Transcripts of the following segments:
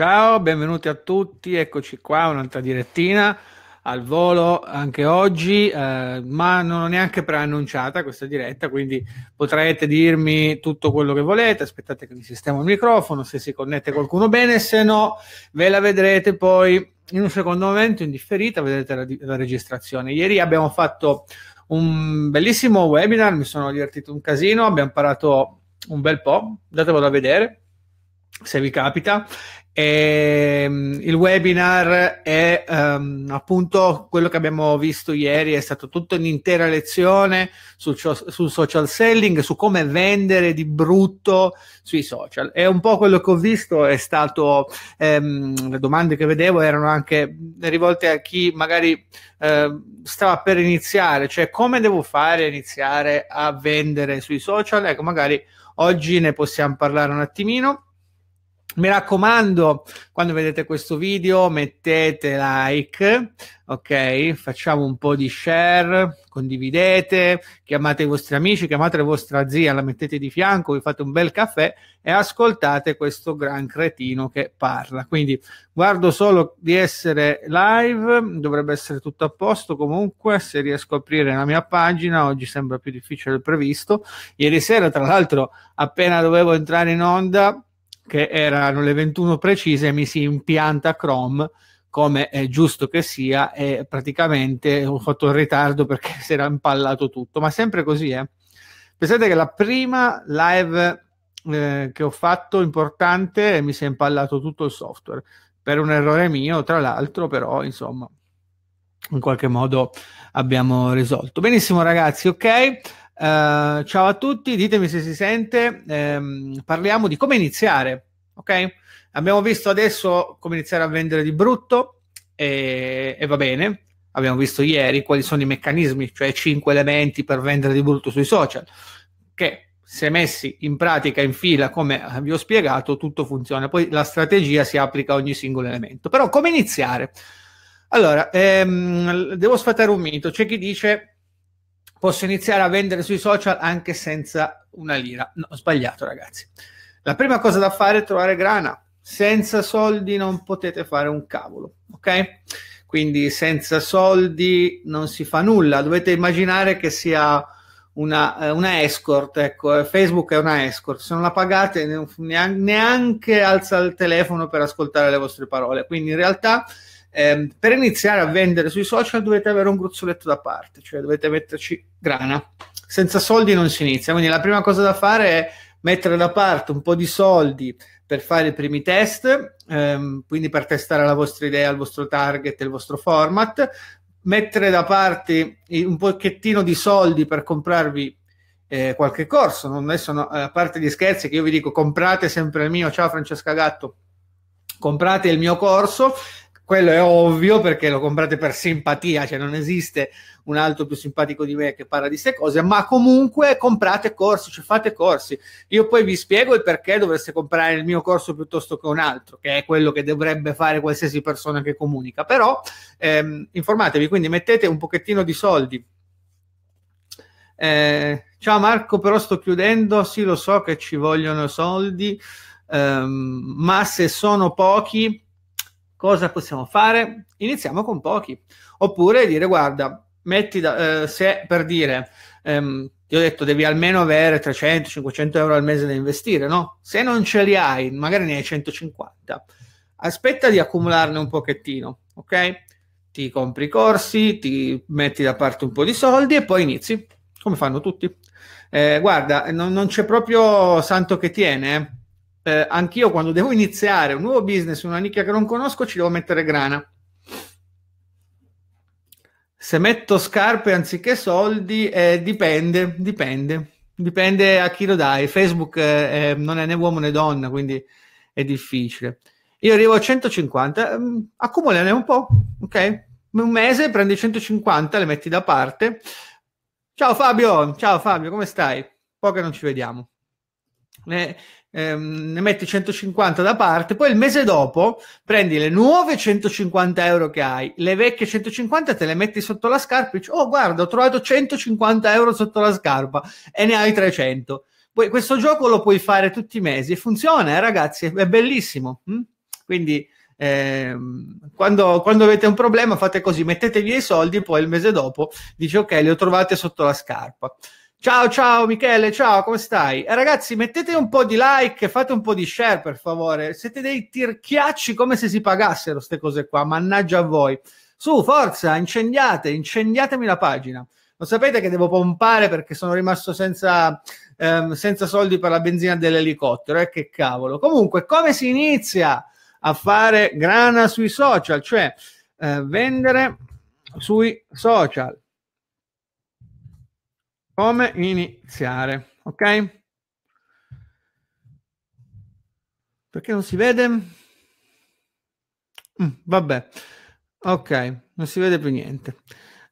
Ciao, benvenuti a tutti, eccoci qua, un'altra direttina al volo anche oggi, eh, ma non ho neanche preannunciata questa diretta, quindi potrete dirmi tutto quello che volete, aspettate che mi sistemo il microfono, se si connette qualcuno bene, se no ve la vedrete poi in un secondo momento in differita, vedrete la, la registrazione. Ieri abbiamo fatto un bellissimo webinar, mi sono divertito un casino, abbiamo imparato un bel po', datevelo a vedere se vi capita e, um, il webinar è um, appunto quello che abbiamo visto ieri, è stato tutta un'intera lezione sul, sul, social selling, su come vendere di brutto sui social. E un po' quello che ho visto è stato, um, le domande che vedevo erano anche rivolte a chi magari uh, stava per iniziare, cioè come devo fare a iniziare a vendere sui social? Ecco, magari oggi ne possiamo parlare un attimino. Mi raccomando, quando vedete questo video mettete like, ok? Facciamo un po' di share, condividete, chiamate i vostri amici, chiamate la vostra zia, la mettete di fianco, vi fate un bel caffè e ascoltate questo gran cretino che parla. Quindi guardo solo di essere live, dovrebbe essere tutto a posto comunque, se riesco a aprire la mia pagina, oggi sembra più difficile del previsto. Ieri sera, tra l'altro, appena dovevo entrare in onda, che erano le 21 precise, mi si impianta Chrome come è giusto che sia e praticamente ho fatto il ritardo perché si era impallato tutto, ma sempre così, eh. Pensate che la prima live eh, che ho fatto importante mi si è impallato tutto il software per un errore mio, tra l'altro, però insomma in qualche modo abbiamo risolto. Benissimo ragazzi, ok? Uh, ciao a tutti, ditemi se si sente. Um, parliamo di come iniziare. Ok? Abbiamo visto adesso come iniziare a vendere di brutto e, e va bene. Abbiamo visto ieri quali sono i meccanismi, cioè 5 elementi per vendere di brutto sui social, che se messi in pratica in fila come vi ho spiegato, tutto funziona. Poi la strategia si applica a ogni singolo elemento. Però come iniziare? Allora, ehm, devo sfatare un mito. C'è chi dice posso iniziare a vendere sui social anche senza una lira. No, ho sbagliato, ragazzi. La prima cosa da fare è trovare grana. Senza soldi non potete fare un cavolo, ok? Quindi senza soldi non si fa nulla. Dovete immaginare che sia una, eh, una escort, ecco, Facebook è una escort. Se non la pagate neanche alza il telefono per ascoltare le vostre parole. Quindi in realtà eh, per iniziare a vendere sui social dovete avere un gruzzoletto da parte, cioè dovete metterci grana. Senza soldi non si inizia, quindi la prima cosa da fare è mettere da parte un po' di soldi per fare i primi test, ehm, quindi per testare la vostra idea, il vostro target, il vostro format, mettere da parte un pochettino di soldi per comprarvi eh, qualche corso. Non adesso, no, a parte gli scherzi, che io vi dico comprate sempre il mio, ciao Francesca Gatto, comprate il mio corso quello è ovvio perché lo comprate per simpatia, cioè non esiste un altro più simpatico di me che parla di queste cose, ma comunque comprate corsi, cioè fate corsi. Io poi vi spiego il perché dovreste comprare il mio corso piuttosto che un altro, che è quello che dovrebbe fare qualsiasi persona che comunica. Però ehm, informatevi, quindi mettete un pochettino di soldi. Eh, ciao Marco, però sto chiudendo, sì lo so che ci vogliono soldi, ehm, ma se sono pochi cosa possiamo fare? Iniziamo con pochi. Oppure dire, guarda, metti da, eh, se per dire, ehm, ti ho detto, devi almeno avere 300-500 euro al mese da investire, no? Se non ce li hai, magari ne hai 150, aspetta di accumularne un pochettino, ok? Ti compri i corsi, ti metti da parte un po' di soldi e poi inizi, come fanno tutti. Eh, guarda, non, non, c'è proprio santo che tiene, eh? Eh, anch'io quando devo iniziare un nuovo business, una nicchia che non conosco, ci devo mettere grana. Se metto scarpe anziché soldi, eh, dipende, dipende, dipende a chi lo dai. Facebook eh, non è né uomo né donna, quindi è difficile. Io arrivo a 150, um, accumulane un po', ok? Un mese prendi 150, le metti da parte. Ciao Fabio, ciao Fabio, come stai? Po' che non ci vediamo. Eh, ehm, ne metti 150 da parte, poi il mese dopo prendi le nuove 150 euro che hai, le vecchie 150 te le metti sotto la scarpa e dici, oh guarda, ho trovato 150 euro sotto la scarpa e ne hai 300. Poi questo gioco lo puoi fare tutti i mesi e funziona, eh, ragazzi, è bellissimo. Hm? Quindi eh, quando, quando, avete un problema fate così, mettete via i soldi, poi il mese dopo dice ok, li ho trovati sotto la scarpa. Ciao, ciao Michele, ciao, come stai? E ragazzi, mettete un po' di like, fate un po' di share per favore. Siete dei tirchiacci come se si pagassero queste cose qua, mannaggia a voi. Su, forza, incendiate, incendiatemi la pagina. Lo sapete che devo pompare perché sono rimasto senza, ehm, senza soldi per la benzina dell'elicottero, eh? Che cavolo. Comunque, come si inizia a fare grana sui social? Cioè, eh, vendere sui social come iniziare, ok? Perché non si vede? Mm, vabbè, ok, non si vede più niente.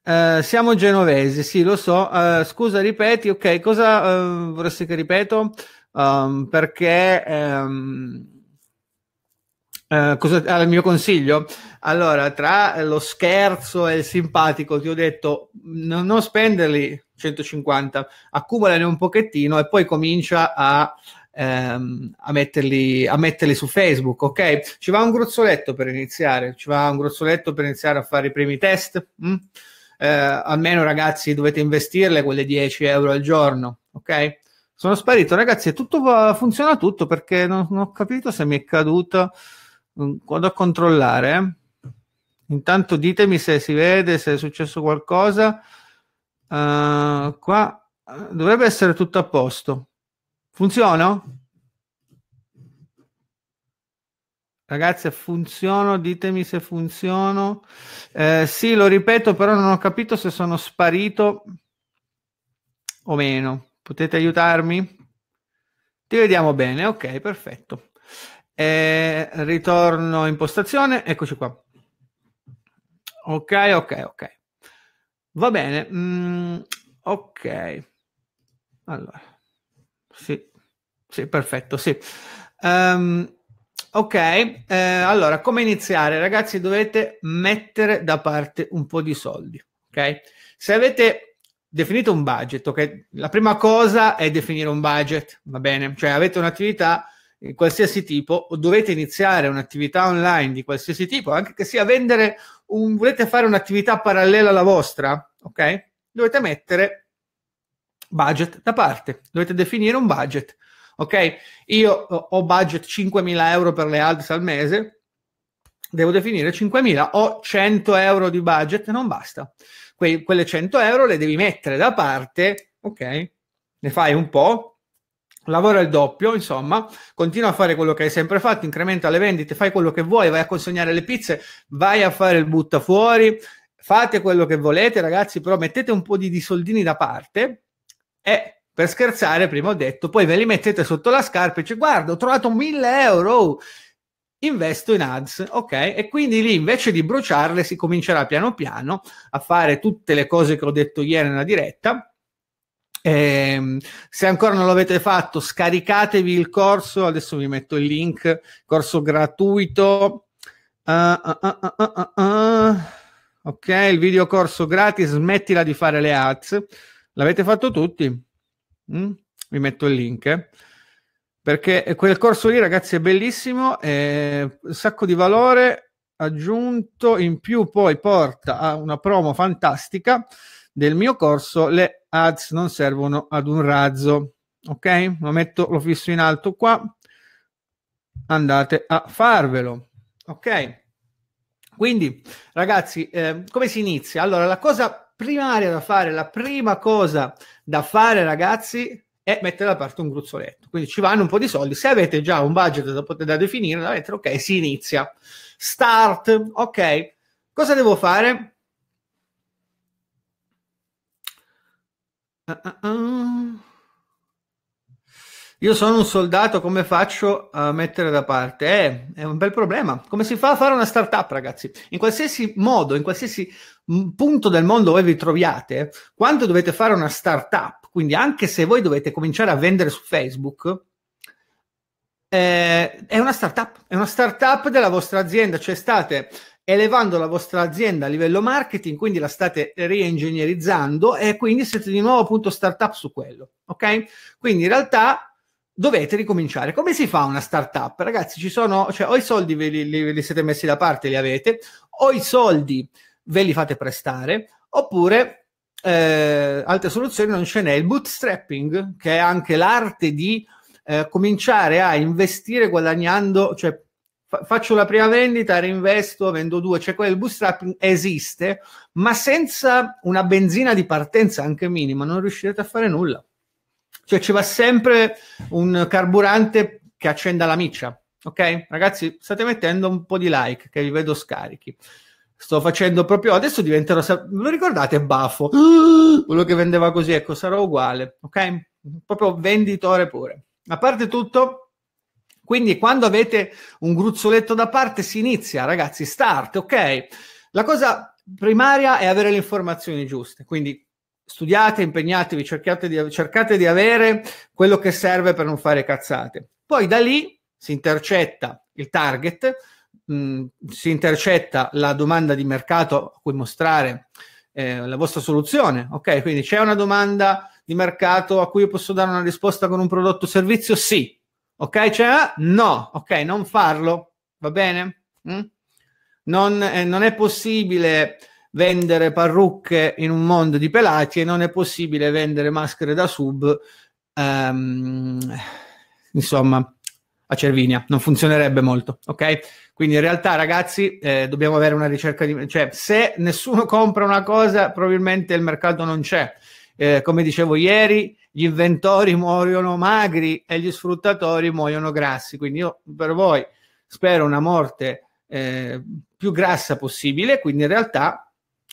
Uh, siamo genovesi, sì, lo so. Uh, scusa, ripeti, ok, cosa uh, vorresti che ripeto? Um, perché um, cosa, ah, il mio consiglio? Allora, tra lo scherzo e il simpatico, ti ho detto non, non spenderli 150, accumulane un pochettino e poi comincia a, ehm, a, metterli, a metterli su Facebook, ok? Ci va un gruzzoletto per iniziare, ci va un gruzzoletto per iniziare a fare i primi test. Mm? Eh, almeno ragazzi dovete investirle quelle 10 euro al giorno, ok? Sono sparito, ragazzi, tutto, funziona tutto perché non, non ho capito se mi è caduto. Mm, vado a controllare. Eh. Intanto ditemi se si vede, se è successo qualcosa. Uh, qua uh, dovrebbe essere tutto a posto. Funziona? Ragazzi, funziono? Ditemi se funziono. Eh, sì, lo ripeto, però non ho capito se sono sparito o meno. Potete aiutarmi? Ti vediamo bene, ok, perfetto. Eh, ritorno in postazione, eccoci qua. Ok, ok, ok. Va bene, mm, ok. Allora, sì, sì, perfetto, sì. Um, ok, eh, allora, come iniziare? Ragazzi, dovete mettere da parte un po' di soldi, ok? Se avete definito un budget, ok? La prima cosa è definire un budget, va bene? Cioè avete un'attività di qualsiasi tipo o dovete iniziare un'attività online di qualsiasi tipo, anche che sia vendere un, volete fare un'attività parallela alla vostra, ok? Dovete mettere budget da parte, dovete definire un budget, ok? Io ho budget 5.000 euro per le ads al mese, devo definire 5.000, ho 100 euro di budget, non basta. Que- quelle 100 euro le devi mettere da parte, ok? Ne fai un po', lavora il doppio, insomma, continua a fare quello che hai sempre fatto, incrementa le vendite, fai quello che vuoi, vai a consegnare le pizze, vai a fare il butta fuori, fate quello che volete, ragazzi, però mettete un po' di, di soldini da parte e per scherzare, prima ho detto, poi ve li mettete sotto la scarpa e dice guarda, ho trovato 1000 euro, investo in ads, ok? E quindi lì invece di bruciarle si comincerà piano piano a fare tutte le cose che ho detto ieri nella diretta eh, se ancora non l'avete fatto, scaricatevi il corso. Adesso vi metto il link, corso gratuito. Uh, uh, uh, ok, il video corso gratis. Smettila di fare le ads. L'avete fatto tutti? Mm? Vi metto il link. Eh? Perché quel corso lì, ragazzi, è bellissimo. È un sacco di valore aggiunto. In più, poi porta a una promo fantastica del mio corso. Le ads non servono ad un razzo. Ok? Lo metto, lo fisso in alto qua. Andate a farvelo. Ok? Quindi, ragazzi, eh, come si inizia? Allora, la cosa primaria da fare, la prima cosa da fare, ragazzi, è mettere da parte un gruzzoletto. Quindi ci vanno un po' di soldi. Se avete già un budget da, da definire, da mettere, ok, si inizia. Start, ok. Cosa devo fare? Uh, Io sono un soldato, come faccio a mettere da parte? Eh, è un bel problema. Come si fa a fare una startup, ragazzi? In qualsiasi modo, in qualsiasi punto del mondo voi vi troviate, quando dovete fare una startup, quindi anche se voi dovete cominciare a vendere su Facebook, eh, è una startup, è una startup della vostra azienda, cioè state elevando la vostra azienda a livello marketing, quindi la state reingegnerizzando e quindi siete di nuovo appunto startup su quello, ok? Quindi in realtà dovete ricominciare. Come si fa una startup? Ragazzi, ci sono, cioè, o i soldi ve li, li, li siete messi da parte, li avete, o i soldi ve li fate prestare, oppure eh, altre soluzioni non ce n'è. Il bootstrapping, che è anche l'arte di eh, cominciare a investire guadagnando, cioè fa- faccio la prima vendita, reinvesto, vendo due, cioè quel bootstrapping esiste, ma senza una benzina di partenza anche minima non riuscirete a fare nulla. Cioè ci va sempre un carburante che accenda la miccia. Ok? Ragazzi, state mettendo un po' di like che vi vedo scarichi. Sto facendo proprio adesso diventerò. Lo ricordate Baffo? Quello che vendeva così, ecco, sarà uguale. Ok? Proprio venditore pure. A parte tutto, quindi quando avete un gruzzoletto da parte si inizia, ragazzi, start, ok? La cosa primaria è avere le informazioni giuste, quindi studiate, impegnatevi, cercate di, cercate di avere quello che serve per non fare cazzate. Poi da lì si intercetta il target, mh, mm, si intercetta la domanda di mercato a cui mostrare eh, la vostra soluzione. Ok, quindi c'è una domanda di mercato a cui io posso dare una risposta con un prodotto o servizio? Sì. Ok, c'è? No. Ok, non farlo. Va bene? Mm? Non, eh, non è possibile vendere parrucche in un mondo di pelati e non è possibile vendere maschere da sub, um, insomma, a Cervinia. Non funzionerebbe molto, ok? Quindi in realtà, ragazzi, eh, dobbiamo avere una ricerca di... cioè, se nessuno compra una cosa, probabilmente il mercato non c'è. Eh, come dicevo ieri, gli inventori muoiono magri e gli sfruttatori muoiono grassi. Quindi io per voi spero una morte eh, più grassa possibile. Quindi in realtà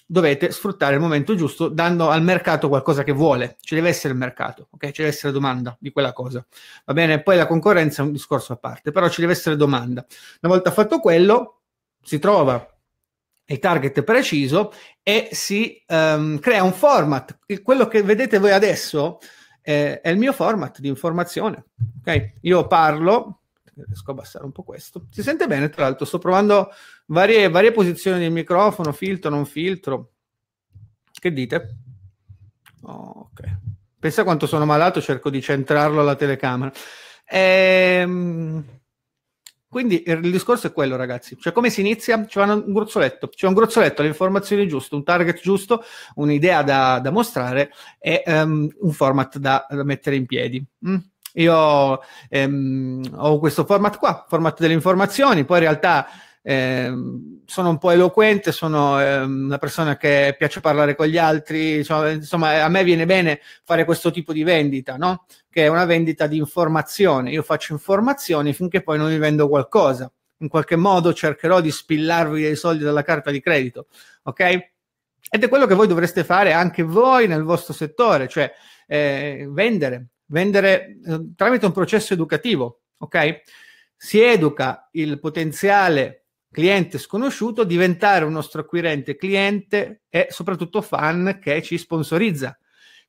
dovete sfruttare il momento giusto dando al mercato qualcosa che vuole. Ci deve essere il mercato, ok? Ci deve essere domanda di quella cosa. Va bene? Poi la concorrenza è un discorso a parte, però ci deve essere domanda. Una volta fatto quello, si trova il target preciso e si um, crea un format. quello che vedete voi adesso eh, è il mio format di informazione. Ok? Io parlo, riesco a abbassare un po' questo. Si sente bene, tra l'altro, sto provando varie, varie posizioni del microfono, filtro, non filtro. Che dite? Oh, ok. Pensa quanto sono malato, cerco di centrarlo alla telecamera. Ehm, quindi il discorso è quello, ragazzi. Cioè, come si inizia? C'è un gruzzoletto, c'è un gruzzoletto, le informazioni giuste, un target giusto, un'idea da, da mostrare e um, un format da, da, mettere in piedi. Mm? Io ehm, ho questo format qua, format delle informazioni, poi in realtà sono un po' eloquente, sono eh, una persona che piace parlare con gli altri, insomma, insomma, a me viene bene fare questo tipo di vendita, no? Che è una vendita di informazione. Io faccio informazioni finché poi non vi vendo qualcosa. In qualche modo cercherò di spillarvi dei soldi dalla carta di credito, ok? Ed è quello che voi dovreste fare anche voi nel vostro settore, cioè eh, vendere, vendere eh, tramite un processo educativo, ok? Si educa il potenziale cliente sconosciuto diventare un nostro acquirente cliente e soprattutto fan che ci sponsorizza.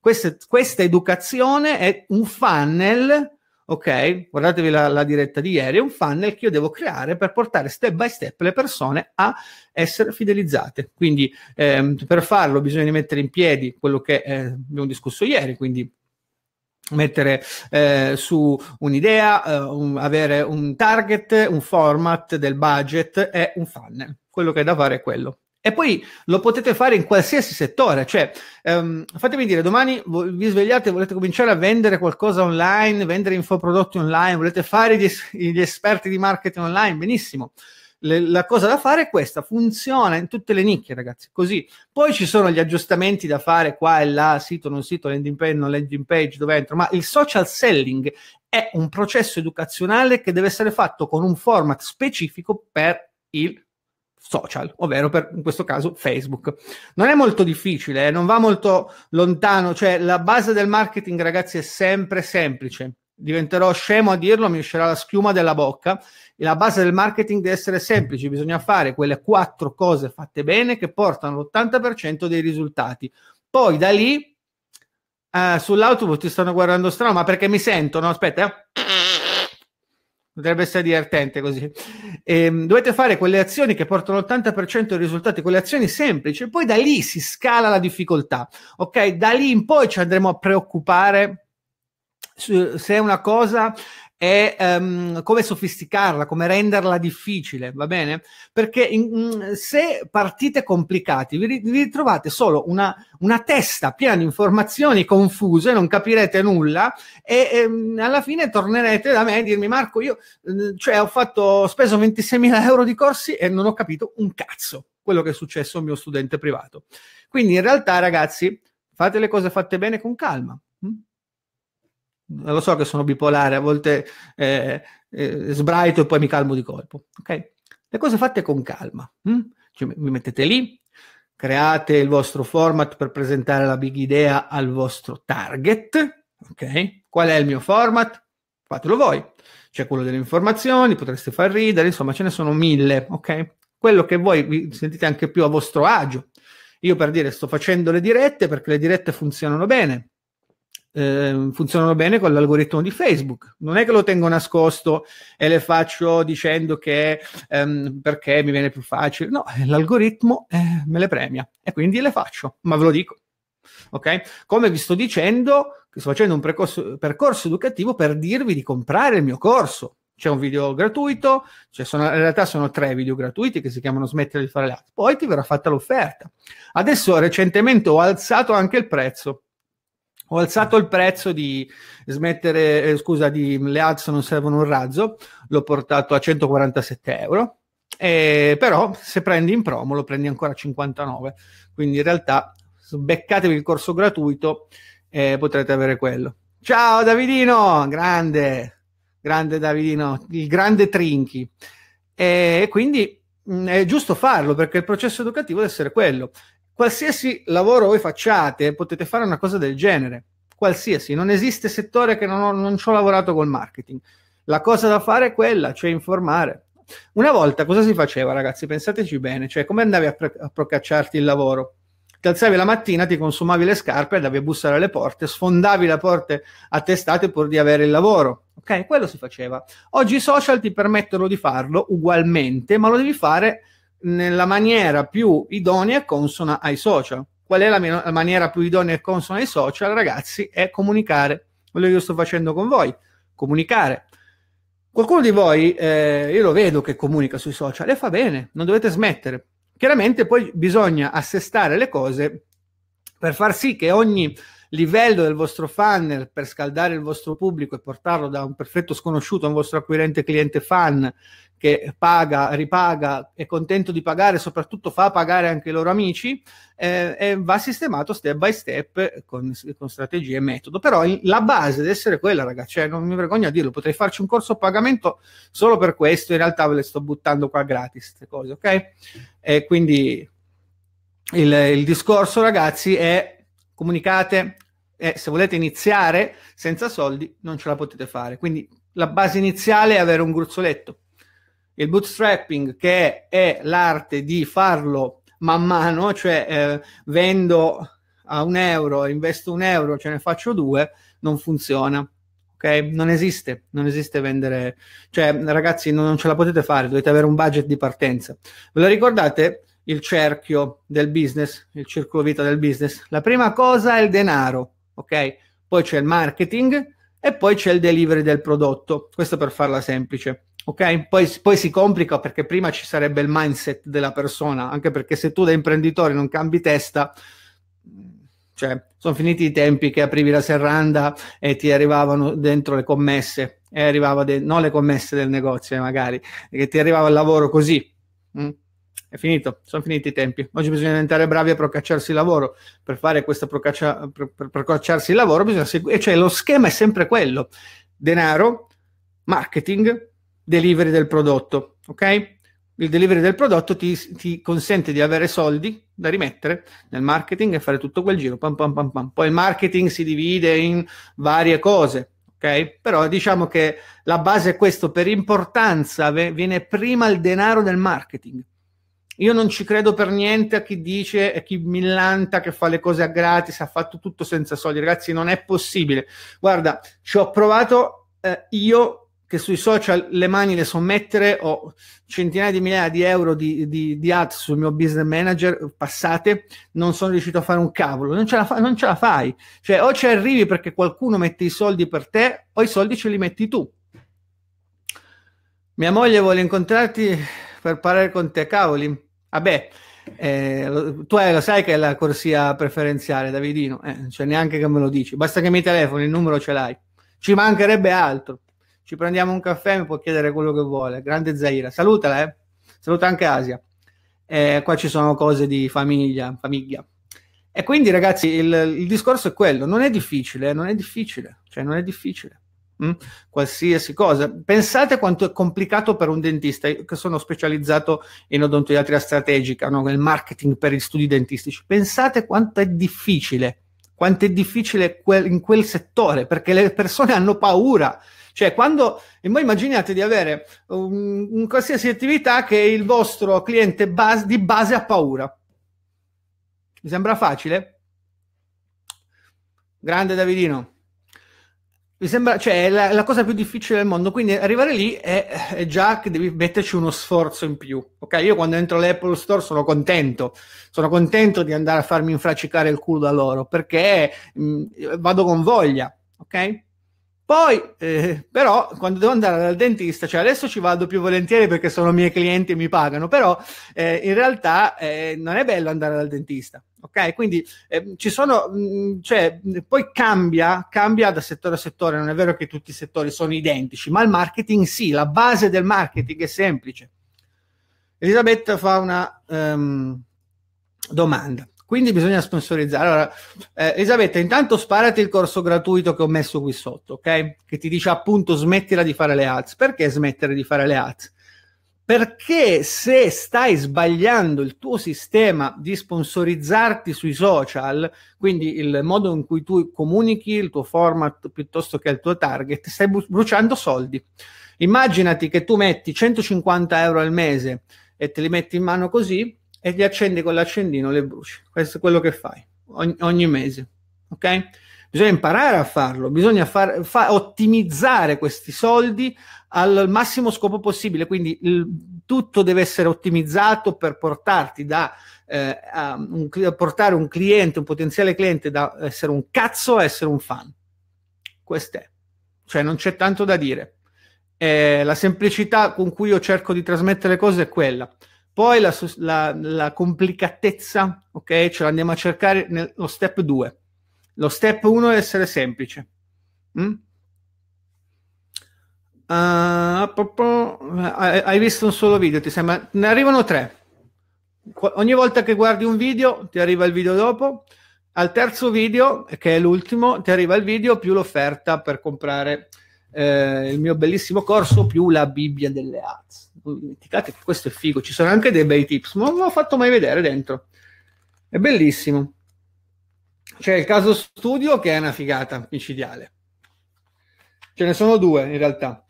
Questa, questa educazione è un funnel ok? Guardatevi la, la, diretta di ieri, è un funnel che io devo creare per portare step by step le persone a essere fidelizzate. Quindi ehm, per farlo bisogna mettere in piedi quello che eh, abbiamo discusso ieri, quindi mettere eh, su un'idea, eh, un, avere un target, un format del budget e un funnel. Quello che è da fare è quello. E poi lo potete fare in qualsiasi settore, cioè um, fatemi dire, domani vi svegliate e volete cominciare a vendere qualcosa online, vendere infoprodotti online, volete fare gli, gli esperti di marketing online, benissimo le, la cosa da fare è questa, funziona in tutte le nicchie, ragazzi, così. Poi ci sono gli aggiustamenti da fare qua e là, sito, non sito, landing page, non landing page, dove entro, ma il social selling è un processo educazionale che deve essere fatto con un format specifico per il social, ovvero per in questo caso Facebook. Non è molto difficile, eh, non va molto lontano, cioè la base del marketing, ragazzi, è sempre semplice diventerò scemo a dirlo, mi uscirà la schiuma della bocca. La base del marketing deve essere semplice, bisogna fare quelle quattro cose fatte bene che portano l'80% dei risultati. Poi da lì eh, sull'autobus ti stanno guardando strano, ma perché mi sentono? Aspetta, eh. potrebbe essere divertente così. E, ehm, dovete fare quelle azioni che portano l'80% dei risultati, quelle azioni semplici, poi da lì si scala la difficoltà. Ok, da lì in poi ci andremo a preoccupare se una cosa è um, come sofisticarla, come renderla difficile, va bene? Perché in, se partite complicati, vi, vi ritrovate solo una, una, testa piena di informazioni confuse, non capirete nulla e, e ehm, alla fine tornerete da me e dirmi Marco, io cioè, ho, fatto, ho speso 26.000 euro di corsi e non ho capito un cazzo quello che è successo a un mio studente privato. Quindi in realtà ragazzi, fate le cose fatte bene con calma. Hm? Lo so che sono bipolare, a volte eh, eh, sbraito e poi mi calmo di colpo. Ok? Le cose fatte con calma. Hm? Cioè, vi mettete lì, create il vostro format per presentare la big idea al vostro target. Ok? Qual è il mio format? Fatelo voi. C'è quello delle informazioni, potreste far ridere, insomma, ce ne sono mille. Ok? Quello che voi vi sentite anche più a vostro agio. Io per dire sto facendo le dirette perché le dirette funzionano bene eh, funzionano bene con l'algoritmo di Facebook. Non è che lo tengo nascosto e le faccio dicendo che ehm, perché mi viene più facile. No, l'algoritmo eh, me le premia e quindi le faccio, ma ve lo dico. Ok? Come vi sto dicendo, sto facendo un percorso, percorso educativo per dirvi di comprare il mio corso. C'è un video gratuito, cioè sono, in realtà sono tre video gratuiti che si chiamano Smettere di fare ads. Poi ti verrà fatta l'offerta. Adesso recentemente ho alzato anche il prezzo ho alzato il prezzo di smettere, eh, scusa, di le ads non servono un razzo, l'ho portato a 147 euro, eh, però se prendi in promo lo prendi ancora a 59, quindi in realtà beccatevi il corso gratuito e potrete avere quello. Ciao Davidino, grande, grande Davidino, il grande Trinchi. E quindi mh, mm, è giusto farlo perché il processo educativo deve essere quello qualsiasi lavoro voi facciate, potete fare una cosa del genere. Qualsiasi, non esiste settore che non, ho, non ci ho lavorato col marketing. La cosa da fare è quella, cioè informare. Una volta cosa si faceva, ragazzi? Pensateci bene, cioè come andavi a, pre- a procacciarti il lavoro? Ti alzavi la mattina, ti consumavi le scarpe, andavi a bussare alle porte, sfondavi le porte a testate pur di avere il lavoro. Ok, quello si faceva. Oggi i social ti permettono di farlo ugualmente, ma lo devi fare nella maniera più idonea e consona ai social. Qual è la, mia, la maniera più idonea e consona ai social, ragazzi? È comunicare. Quello che io sto facendo con voi, comunicare. Qualcuno di voi, eh, io lo vedo che comunica sui social e fa bene, non dovete smettere. Chiaramente poi bisogna assestare le cose per far sì che ogni livello del vostro funnel per scaldare il vostro pubblico e portarlo da un perfetto sconosciuto a un vostro acquirente cliente fan che paga, ripaga, è contento di pagare, soprattutto fa pagare anche i loro amici, eh, e va sistemato step by step con, con strategie e metodo. Però la base deve essere quella, ragazzi, cioè, non mi vergogno a dirlo, potrei farci un corso a pagamento solo per questo, in realtà ve le sto buttando qua gratis, queste cose, ok? E quindi il, il discorso, ragazzi, è comunicate e se volete iniziare senza soldi non ce la potete fare. Quindi la base iniziale è avere un gruzzoletto il bootstrapping, che è l'arte di farlo man mano, cioè eh, vendo a un euro, investo un euro, ce ne faccio due, non funziona. Ok? Non esiste, non esiste vendere, cioè ragazzi, non, non ce la potete fare, dovete avere un budget di partenza. Ve lo ricordate? Il cerchio del business, il circolo vita del business. La prima cosa è il denaro, ok? Poi c'è il marketing e poi c'è il delivery del prodotto. Questo per farla semplice. Ok, poi, poi, si complica perché prima ci sarebbe il mindset della persona, anche perché se tu da imprenditore non cambi testa, cioè sono finiti i tempi che aprivi la serranda e ti arrivavano dentro le commesse, e arrivava de- non le commesse del negozio magari, che ti arrivava il lavoro così. Mm? È finito, sono finiti i tempi. Oggi bisogna diventare bravi a procacciarsi il lavoro. Per fare questo procaccia- per, per procacciarsi il lavoro bisogna seguire, cioè lo schema è sempre quello. Denaro, marketing, delivery del prodotto, ok? Il delivery del prodotto ti, ti, consente di avere soldi da rimettere nel marketing e fare tutto quel giro. Pam, pam, pam, pam. Poi il marketing si divide in varie cose, ok? Però diciamo che la base è questo, per importanza viene prima il denaro del marketing. Io non ci credo per niente a chi dice e chi millanta che fa le cose a gratis, ha fatto tutto senza soldi. Ragazzi, non è possibile. Guarda, ci ho provato eh, io che sui social le mani le so mettere, ho centinaia di migliaia di euro di, di, di ads sul mio business manager passate, non sono riuscito a fare un cavolo, non ce la, fa, non ce la fai. Cioè, o ci arrivi perché qualcuno mette i soldi per te, o i soldi ce li metti tu. Mia moglie vuole incontrarti per parlare con te, cavoli. Vabbè, eh, tu lo sai che è la corsia preferenziale, Davidino, eh, cioè neanche che me lo dici, basta che mi telefoni, il numero ce l'hai. Ci mancherebbe altro ci prendiamo un caffè, mi può chiedere quello che vuole. Grande Zaira, salutala, eh. Saluta anche Asia. Eh, qua ci sono cose di famiglia, famiglia. E quindi, ragazzi, il, il discorso è quello: non è difficile, eh? non è difficile, cioè non è difficile. Mm? Qualsiasi cosa. Pensate quanto è complicato per un dentista, io che sono specializzato in odontoiatria strategica, no? nel marketing per gli studi dentistici. Pensate quanto è difficile, quanto è difficile quel, in quel settore, perché le persone hanno paura cioè, quando e voi immaginate di avere un, un qualsiasi attività che il vostro cliente base, di base ha paura. Mi sembra facile? Grande Davidino. Mi sembra, cioè, è la, la, cosa più difficile del mondo. Quindi arrivare lì è, è, già che devi metterci uno sforzo in più. Ok, io quando entro all'Apple Store sono contento. Sono contento di andare a farmi infraccicare il culo da loro perché mh, vado con voglia. Ok? Poi, eh, però, quando devo andare dal dentista, cioè adesso ci vado più volentieri perché sono miei clienti e mi pagano, però eh, in realtà eh, non è bello andare dal dentista. Ok, quindi eh, ci sono, mh, mm, cioè, poi cambia, cambia da settore a settore. Non è vero che tutti i settori sono identici, ma il marketing sì, la base del marketing è semplice. Elisabetta fa una um, domanda. Quindi bisogna sponsorizzare. Allora, eh, Elisabetta, intanto sparati il corso gratuito che ho messo qui sotto, ok? Che ti dice appunto smettila di fare le ads. Perché smettere di fare le ads? Perché se stai sbagliando il tuo sistema di sponsorizzarti sui social, quindi il modo in cui tu comunichi il tuo format piuttosto che il tuo target, stai bruciando soldi. Immaginati che tu metti 150 euro al mese e te li metti in mano così, e li accendi con l'accendino, le bruci. Questo è quello che fai ogni, ogni mese. Ok? Bisogna imparare a farlo, bisogna far, fa, ottimizzare questi soldi al massimo scopo possibile. Quindi il, tutto deve essere ottimizzato per portarti da eh, un, portare un cliente, un potenziale cliente da essere un cazzo a essere un fan. Questo è. Cioè non c'è tanto da dire. Eh, la semplicità con cui io cerco di trasmettere le cose è quella. Poi la, la, la complicatezza, ok, ce l'andiamo a cercare nello step 2. Lo step 1 è essere semplice. Mm? Uh, hai visto un solo video, ti sembra? Ne arrivano tre. Ogni volta che guardi un video, ti arriva il video dopo. Al terzo video, che è l'ultimo, ti arriva il video più l'offerta per comprare eh, il mio bellissimo corso più la Bibbia delle ads dimenticate che questo è figo, ci sono anche dei bei tips, ma non l'ho fatto mai vedere dentro. È bellissimo. C'è il caso studio che è una figata micidiale. Ce ne sono due in realtà.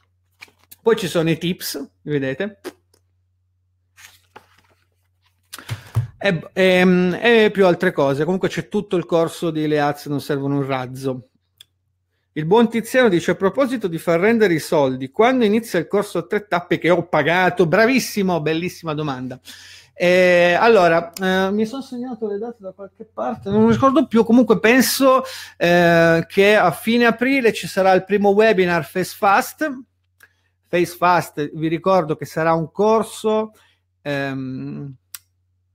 Poi ci sono i tips, vedete? E, e, e, più altre cose. Comunque c'è tutto il corso di Leaz, non servono un razzo. Il buon Tiziano dice a proposito di far rendere i soldi, quando inizia il corso a tre tappe che ho pagato? Bravissimo, bellissima domanda. Eh, allora, eh, mi sono segnato le date da qualche parte, non ricordo più, comunque penso eh, che a fine aprile ci sarà il primo webinar Face Fast. Face Fast, vi ricordo che sarà un corso ehm,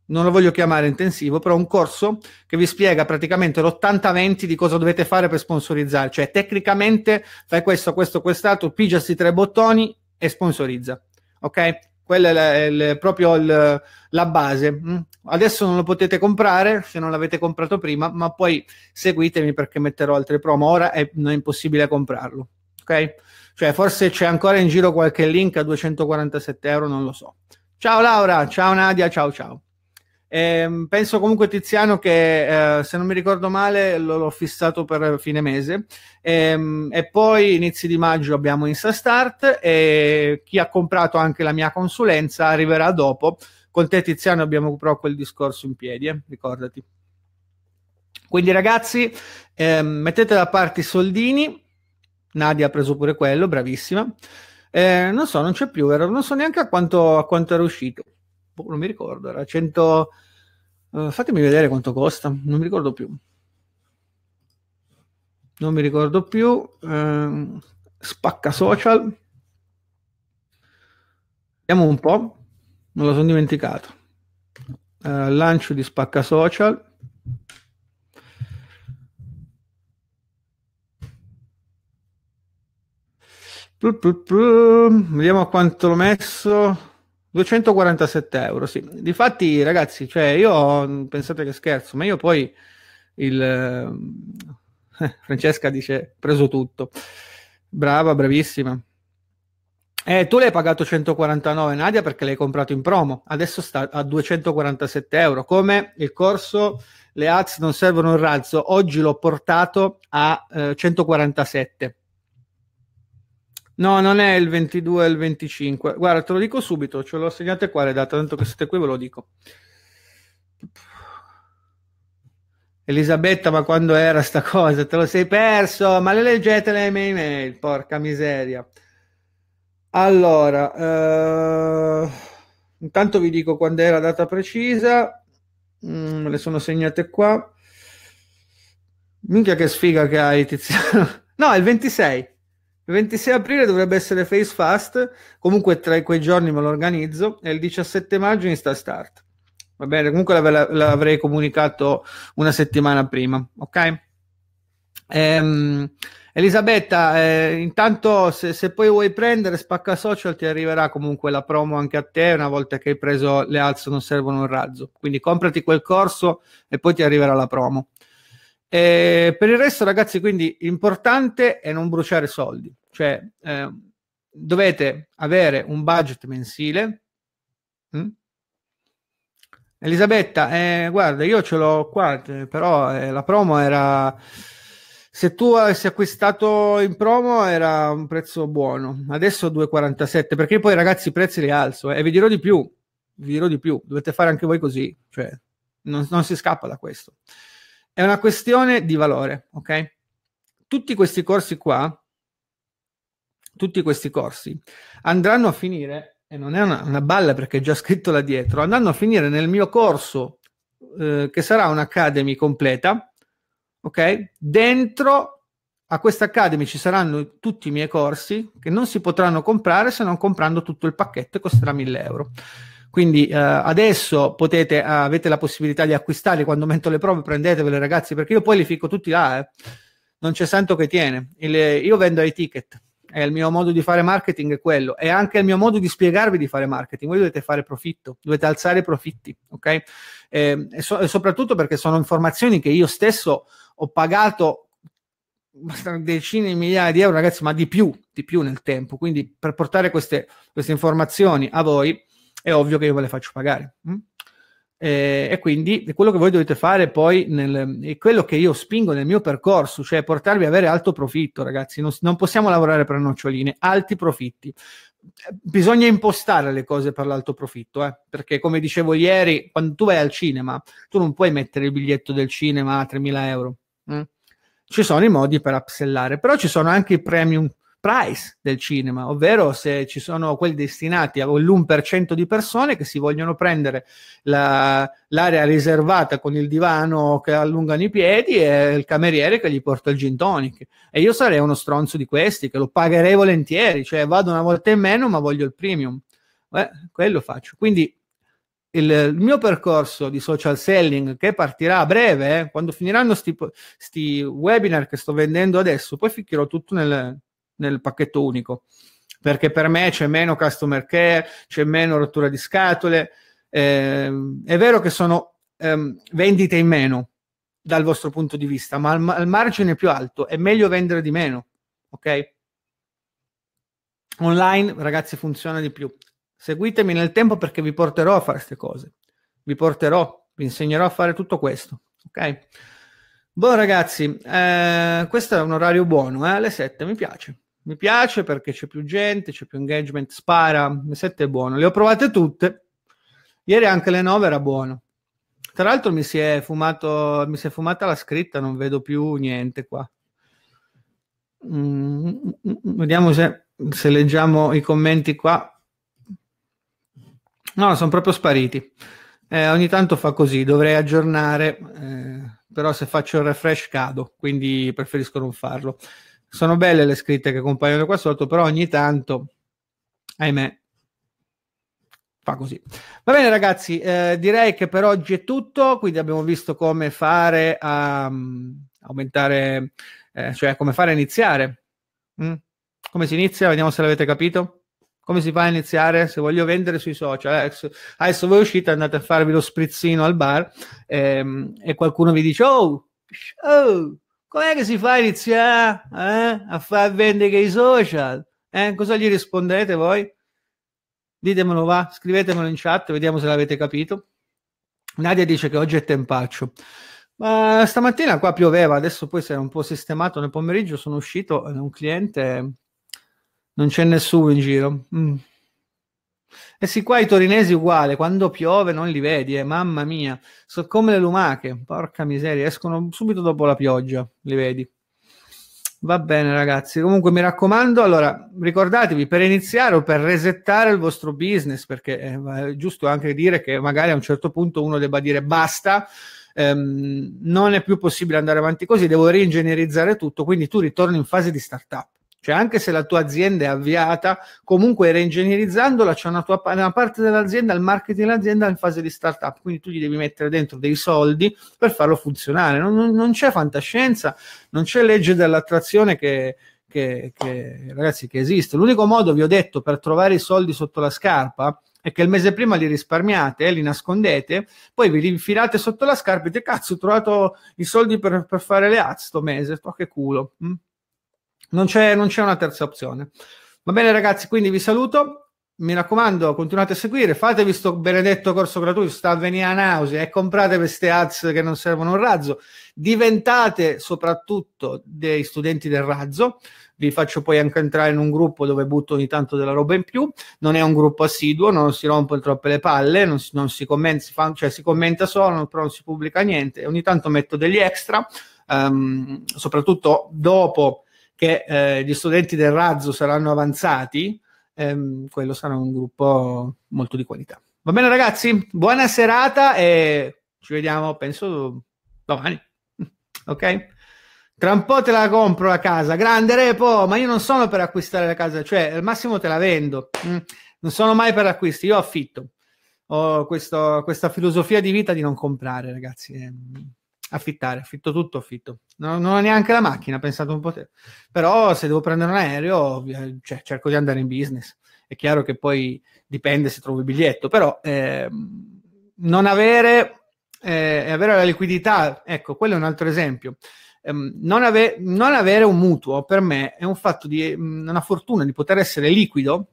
non lo voglio chiamare intensivo, però un corso che vi spiega praticamente l'80-20 di cosa dovete fare per sponsorizzare, cioè tecnicamente fai questo, questo, quest'altro, pigia questi tre bottoni e sponsorizza, ok? Quella è, la, è la, proprio il, la base. Mm? Adesso non lo potete comprare se non l'avete comprato prima, ma poi seguitemi perché metterò altre promo. Ora è, non è impossibile comprarlo, ok? Cioè forse c'è ancora in giro qualche link a 247 euro, non lo so. Ciao Laura, ciao Nadia, ciao ciao. Eh, penso comunque Tiziano che eh, se non mi ricordo male l- l'ho fissato per fine mese. Eh, e poi inizi di maggio abbiamo Instastart e chi ha comprato anche la mia consulenza arriverà dopo. Con te Tiziano abbiamo però quel discorso in piedi eh, ricordati. Quindi ragazzi ehm, mettete da parte i soldini. Nadia ha preso pure quello bravissima. Eh, non so, non c'è più, era, non so neanche a quanto, a quanto era uscito. Boh, non mi ricordo, era 100... Uh, eh, fatemi vedere quanto costa, non mi ricordo più. Non mi ricordo più. Uh, spacca social. Vediamo un po'. Non lo sono dimenticato. Uh, lancio di spacca social. Vediamo quanto l'ho messo. 247 euro, sì. Difatti, ragazzi, cioè io pensate che scherzo, ma io poi il eh, Francesca dice preso tutto. Brava, bravissima. Eh, tu l'hai pagato 149 Nadia perché l'hai comprato in promo, adesso sta a 247 euro. Come il corso Le ads non servono un razzo, oggi l'ho portato a eh, 147 No, non è il 22 e il 25. Guarda, te lo dico subito, ce l'ho segnato qua le date, tanto che siete qui ve lo dico. Elisabetta, ma quando era sta cosa? Te lo sei perso? Ma le leggete le mie email, porca miseria. Allora, eh, intanto vi dico quando era la data precisa. Mm, me le sono segnate qua. Minchia che sfiga che hai, Tiziano. No, è il 26. Il 26 aprile dovrebbe essere Face Fast, comunque tra quei giorni me lo organizzo e il 17 maggio insta start. Va bene, comunque l'av- l'avrei comunicato una settimana prima, ok? Ehm, Elisabetta, eh, intanto se, se, poi vuoi prendere Spacca Social ti arriverà comunque la promo anche a te una volta che hai preso le alze non servono un razzo. Quindi comprati quel corso e poi ti arriverà la promo. E per il resto, ragazzi, quindi importante è non bruciare soldi cioè eh, dovete avere un budget mensile. Mm? Elisabetta, eh, guarda, io ce l'ho qua, però eh, la promo era se tu avessi acquistato in promo era un prezzo buono, adesso 2,47 perché poi ragazzi i prezzi li alzo eh, e vi dirò di più, vi dirò di più, dovete fare anche voi così, cioè non, non si scappa da questo. È una questione di valore, ok? Tutti questi corsi qua tutti questi corsi andranno a finire, e non è una, una balla perché è già scritto là dietro, andranno a finire nel mio corso eh, che sarà un'academy completa, ok? Dentro a questa Academy ci saranno tutti i miei corsi che non si potranno comprare se non comprando tutto il pacchetto e costerà 1000 euro. Quindi eh, adesso potete, avete la possibilità di acquistarli quando metto le prove, prendetevele ragazzi, perché io poi li fico tutti là, eh. non c'è santo che tiene. Il, io vendo i ticket, è il mio modo di fare marketing, è quello, è anche il mio modo di spiegarvi di fare marketing. Voi dovete fare profitto, dovete alzare i profitti, ok? Eh, e, so- e, soprattutto perché sono informazioni che io stesso ho pagato decine di migliaia di euro, ragazzi, ma di più, di più nel tempo. Quindi per portare queste, queste informazioni a voi è ovvio che io ve le faccio pagare. Hm? Eh, e quindi quello che voi dovete fare poi nel, è quello che io spingo nel mio percorso, cioè portarvi ad avere alto profitto, ragazzi. Non, non possiamo lavorare per noccioline, alti profitti. Bisogna impostare le cose per l'alto profitto, eh? perché come dicevo ieri, quando tu vai al cinema, tu non puoi mettere il biglietto del cinema a 3.000 euro. Eh? Ci sono i modi per upsellare, però ci sono anche i premium price del cinema, ovvero se ci sono quelli destinati all'1% di persone che si vogliono prendere la, l'area riservata con il divano che allungano i piedi e il cameriere che gli porta il gin tonic. E io sarei uno stronzo di questi che lo pagherei volentieri, cioè vado una volta in meno ma voglio il premium. Beh, quello faccio. Quindi il, il, mio percorso di social selling che partirà a breve, eh, quando finiranno questi webinar che sto vendendo adesso, poi ficcherò tutto nel, nel pacchetto unico, perché per me c'è meno customer care, c'è meno rottura di scatole. Eh, è vero che sono ehm, vendite in meno dal vostro punto di vista, ma il margine è più alto, è meglio vendere di meno, ok? Online, ragazzi, funziona di più. Seguitemi nel tempo perché vi porterò a fare queste cose. Vi porterò, vi insegnerò a fare tutto questo, ok? Buon ragazzi, eh, questo è un orario buono, eh? alle 7, mi piace. Mi piace perché c'è più gente, c'è più engagement, spara, le 7 è buono. Le ho provate tutte. Ieri anche le 9 era buono. Tra l'altro mi si è fumato, mi si è fumata la scritta, non vedo più niente qua. Mm, mm, mm, vediamo se se leggiamo i commenti qua. No, sono proprio spariti. Eh, ogni tanto fa così, dovrei aggiornare, eh, però se faccio il refresh cado, quindi preferisco non farlo. Sono belle le scritte che compaiono qua sotto, però ogni tanto, ahimè, fa così. Va bene ragazzi, eh, direi che per oggi è tutto, quindi abbiamo visto come fare a um, aumentare, eh, cioè come fare a iniziare. Mm? Come si inizia? Vediamo se l'avete capito. Come si fa a iniziare? Se voglio vendere sui social, adesso, adesso voi uscite, andate a farvi lo sprizzino al bar ehm, e qualcuno vi dice: Oh, oh com'è che si fa a iniziare eh? a far vendere i social? Eh? Cosa gli rispondete voi? Ditemelo va, scrivetemelo in chat, vediamo se l'avete capito. Nadia dice che oggi è tempaccio. Ma stamattina qua pioveva, adesso poi si è un po' sistemato nel pomeriggio, sono uscito, un cliente non c'è nessuno in giro. Mm. E sì, qua i torinesi uguale, quando piove non li vedi, eh, mamma mia, sono come le lumache, porca miseria, escono subito dopo la pioggia, li vedi. Va bene ragazzi, comunque mi raccomando, allora ricordatevi per iniziare o per resettare il vostro business, perché è giusto anche dire che magari a un certo punto uno debba dire basta, ehm, non è più possibile andare avanti così, devo reingegnerizzare tutto, quindi tu ritorni in fase di startup. Cioè, anche se la tua azienda è avviata, comunque reingegnerizzandola, c'è una, tua, una parte dell'azienda, il marketing dell'azienda in fase di startup, quindi tu gli devi mettere dentro dei soldi per farlo funzionare. Non, non, c'è fantascienza, non c'è legge dell'attrazione che, che, che, ragazzi, che esiste. L'unico modo, vi ho detto, per trovare i soldi sotto la scarpa è che il mese prima li risparmiate, li nascondete, poi vi li infilate sotto la scarpa e dite, cazzo, ho trovato i soldi per, per fare le ads sto mese, sto che culo. Mm? Non c'è, non c'è una terza opzione. Va bene ragazzi, quindi vi saluto. Mi raccomando, continuate a seguire, fatevi questo benedetto corso gratuito, sta a venire a nausea e comprate queste ads che non servono un razzo. Diventate soprattutto dei studenti del razzo. Vi faccio poi anche entrare in un gruppo dove butto ogni tanto della roba in più. Non è un gruppo assiduo, non si rompono troppe le palle, non si, non si commenta, si fa, cioè si commenta solo, però non si pubblica niente. Ogni tanto metto degli extra, um, soprattutto dopo che eh, gli studenti del razzo saranno avanzati, ehm, quello sarà un gruppo molto di qualità. Va bene ragazzi? Buona serata e ci vediamo, penso, domani. Ok? Tra un po' te la compro la casa. Grande repo, ma io non sono per acquistare la casa, cioè al massimo te la vendo. Mm. Non sono mai per acquisti, io affitto. Ho questo, questa filosofia di vita di non comprare, ragazzi. Eh affittare, affitto tutto, affitto. Non, non ho neanche la macchina, pensate un po'. Te. Però se devo prendere un aereo, cioè, cerco di andare in business. È chiaro che poi dipende se trovo il biglietto, però eh, non avere, eh, avere la liquidità, ecco, quello è un altro esempio. Um, non, ave- non, avere un mutuo per me è un fatto di um, una fortuna di poter essere liquido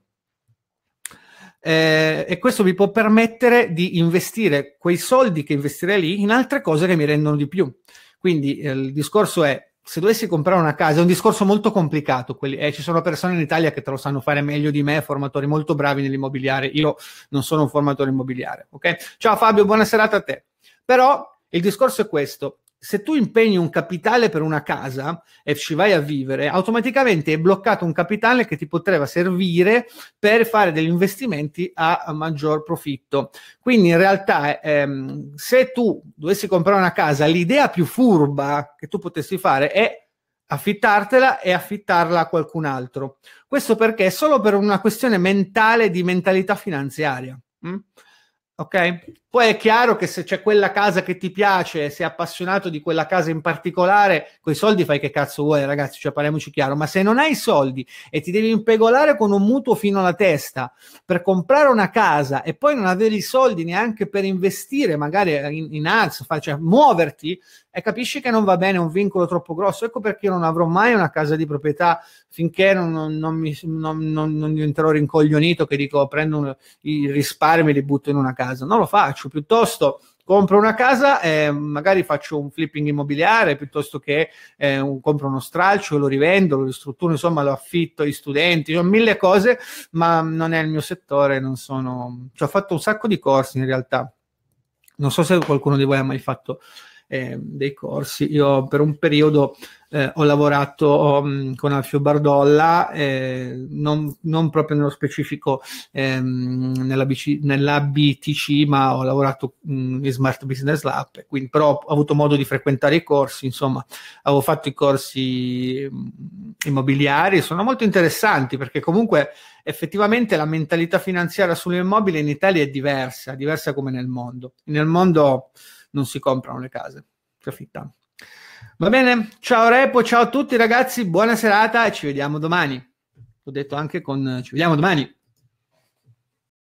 eh, e questo vi può permettere di investire quei soldi che investirei lì in altre cose che mi rendono di più. Quindi eh, il discorso è se dovessi comprare una casa, è un discorso molto complicato. Quelli, eh, ci sono persone in Italia che te lo sanno fare meglio di me, formatori molto bravi nell'immobiliare. Io non sono un formatore immobiliare. Ok? Ciao Fabio, buona serata a te. Però il discorso è questo: se tu impegni un capitale per una casa e ci vai a vivere, automaticamente hai bloccato un capitale che ti potrebbe servire per fare degli investimenti a, maggior profitto. Quindi in realtà ehm, se tu dovessi comprare una casa, l'idea più furba che tu potessi fare è affittartela e affittarla a qualcun altro. Questo perché? Solo per una questione mentale di mentalità finanziaria. Hm? Ok? Poi è chiaro che se c'è quella casa che ti piace, sei appassionato di quella casa in particolare, coi soldi fai che cazzo vuoi, ragazzi, cioè parliamoci chiaro, ma se non hai soldi e ti devi impegolare con un mutuo fino alla testa per comprare una casa e poi non avere i soldi neanche per investire magari in, in ads, cioè muoverti, e capisci che non va bene un vincolo troppo grosso. Ecco perché io non avrò mai una casa di proprietà finché non, non, non, mi, non, diventerò rincoglionito che dico prendo un, i risparmi e li butto in una casa. Non lo faccio, piuttosto compro una casa e magari faccio un flipping immobiliare piuttosto che eh, un, compro uno stralcio, lo rivendo, lo ristrutturo, insomma lo affitto ai studenti, ho mille cose, ma non è il mio settore, non sono... Cioè, ho fatto un sacco di corsi in realtà. Non so se qualcuno di voi ha mai fatto eh, dei corsi. Io per un periodo eh, ho lavorato um, con Alfio Bardolla, eh, non, non, proprio nello specifico ehm, nella, BC, nella, BTC, ma ho lavorato um, in Smart Business Lab, quindi però ho avuto modo di frequentare i corsi, insomma, avevo fatto i corsi um, immobiliari, sono molto interessanti perché comunque effettivamente la mentalità finanziaria sull'immobile in Italia è diversa, diversa come nel mondo. Nel mondo non si comprano le case, si affittano. Va bene, ciao Repo, ciao a tutti ragazzi, buona serata e ci vediamo domani. Ho detto anche con ci vediamo domani.